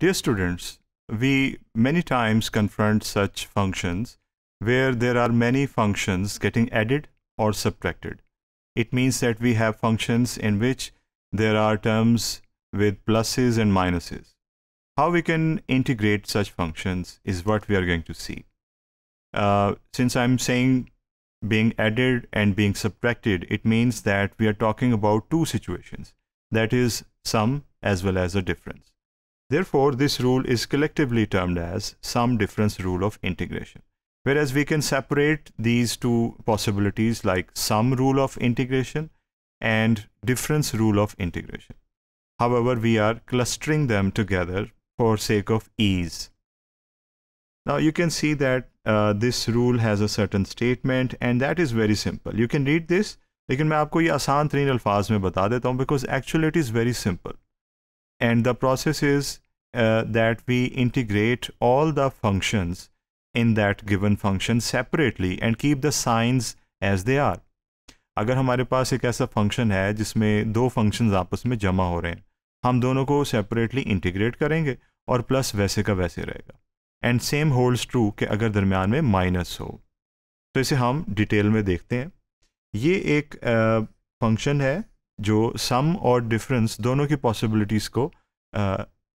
Dear students, we many times confront such functions where there are many functions getting added or subtracted. It means that we have functions in which there are terms with pluses and minuses. How we can integrate such functions is what we are going to see. Uh, since I'm saying being added and being subtracted, it means that we are talking about two situations, that is sum as well as a difference. Therefore, this rule is collectively termed as sum difference rule of integration. Whereas we can separate these two possibilities like sum rule of integration and difference rule of integration. However, we are clustering them together for sake of ease. Now you can see that uh, this rule has a certain statement and that is very simple. You can read this लेकिन मैं आपको ये आसान तरीन अल्फाज में बता देता हूँ because actually it is very Simple and the process is that we integrate all the functions in that given function separately and keep the signs as they are. अगर हमारे पास एक ऐसा फ़ंक्शन है जिसमें दो फ़ंक्शंस आपस में जमा हो रहे हैं हम दोनों को सेपरेटली इंटीग्रेट करेंगे और प्लस वैसे का वैसे रहेगा। एंड सेम होल्ड्स ट्रू कि अगर दरमियान में माइनस हो। तो इसे हम डिटेल में देखते हैं। ये एक फ़ंक्शन uh, है जो सम और डिफरेंस दोनों की पॉसिबिलिटीज़ को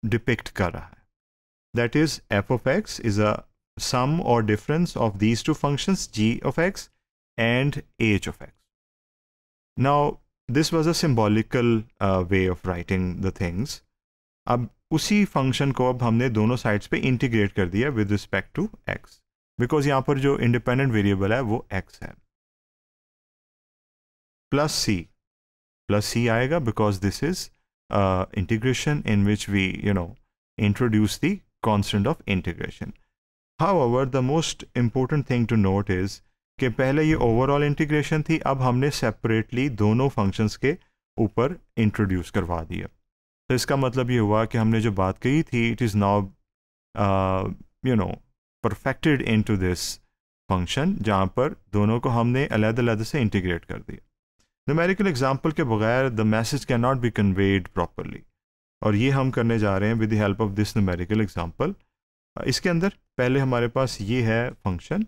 डिपिक्ट uh, कर रहा है। That is f of x is a sum और difference of these two functions g of x and h of x now this was a symbolical way of writing the things अब उसी function को अब हमने दोनों sides पे integrate कर दिया with respect to x because यहाँ पर जो इंडिपेंडेंट वेरिएबल है वो एक्स है। प्लस सी प्लस सी आएगा because this is integration in which we you know introduce the constant of integration how the most important thing to note is कि पहले ये ओवरऑल इंटीग्रेशन थी, अब हमने सेपरेटली दोनों फ़ंक्शंस के ऊपर इंट्रोड्यूस करवा दिया। तो इसका मतलब ये हुआ कि हमने जो बात कही थी it is now you know perfected into this function जहाँ पर दोनों को हमने अलग अलग से इंटीग्रेट कर दिया। न्यूमेरिकल एग्ज़ाम्पल के बगैर the message cannot be conveyed properly और ये हम करने जा रहे हैं with the help of this numerical example इसके अंदर, पहले हमारे पास ये है फ़ंक्शन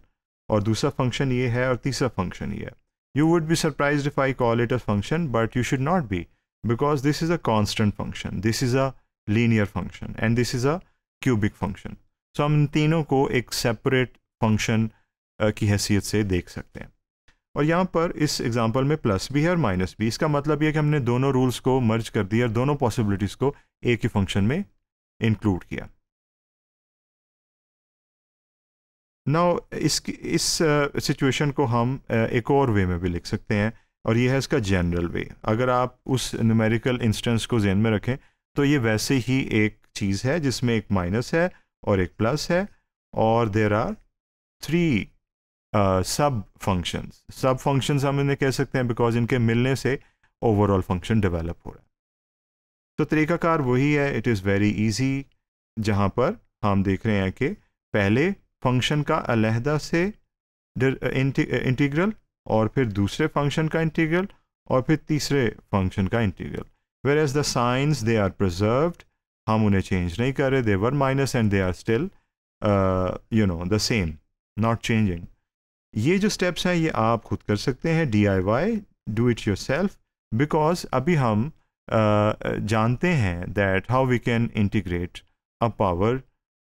और दूसरा फ़ंक्शन ये है, और तीसरा फ़ंक्शन ये है। You would be surprise if I call it a function but you should not be because this is a constant function this is a linear function and this is a cubic function. So, हम इन तीनों को एक separate function की हैसियत से देख सकते हैं। और यहाँ पर इस एग्ज़ाम्पल में प्लस भी है और माइनस भी। इसका मतलब यह कि हमने दोनों रूल्स को मर्ज कर दिया और दोनों पॉसिबिलिटीज़ को एक ही फ़ंक्शन में इंक्लूड किया। नाउ इस इस सिचुएशन uh, को हम uh, एक और वे में भी लिख सकते हैं और ये है इसका जनरल वे अगर आप उस न्यूमेरिकल इंस्टेंस को जेन में रखें तो ये वैसे ही एक चीज़ है जिसमें एक माइनस है और एक प्लस है और there are three sub functions sub functions हम इन्हें कह सकते हैं बिकॉज़ इनके मिलने से ओवरऑल फ़ंक्शन डेवलप हो रहा है। तो तरीकाकार वही है इट इज़ वेरी इजी जहाँ पर हम देख रहे हैं कि पहले फ़ंक्शन का अलहदा से इंटीग्रल और फिर दूसरे फ़ंक्शन का इंटीग्रल और फिर तीसरे फ़ंक्शन का integral whereas the signs they are preserved हम उन्हें चेंज नहीं कर रहे they were minus and they are still you know the same not changing ये जो स्टेप्स हैं ये आप खुद कर सकते हैं D I Y do it yourself because अभी हम uh, जानते हैं that how we can integrate a power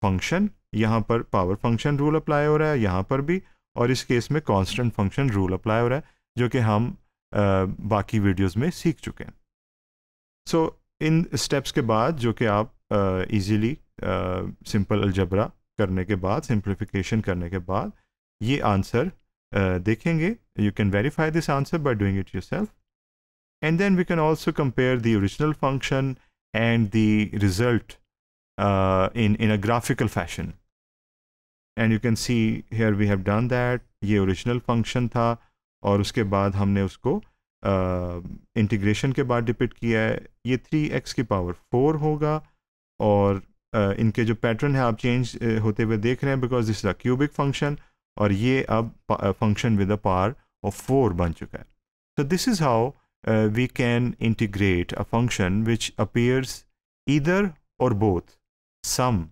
function यहाँ पर पावर फ़ंक्शन रूल अप्लाई हो रहा है यहाँ पर भी और इस केस में कांस्टेंट फ़ंक्शन रूल अप्लाई हो रहा है जो कि हम आ, बाकी वीडियोस में सीख चुके हैं। सो so, इन स्टेप्स के बाद जो कि आप इजीली सिंपल अलजबरा करने के बाद सिंप्लीफिकेशन करने के बाद ये आंसर देखेंगे you can verify this answer by doing it yourself then we can also compare the original function and the result uh, in in a graphical fashion. And you can see here we have done that ये original function था और उसके बाद हमने उसको integration uh, के बाद डिपिट किया है। ये थ्री एक्स की पावर फोर होगा और uh, इनके जो पैटर्न है आप चेंज uh, होते हुए देख रहे हैं because this is a cubic function और ये अब function with a power of four बन चुका है। So this is how we can integrate a function which appears इधर और both sum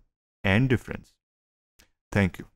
and difference thank you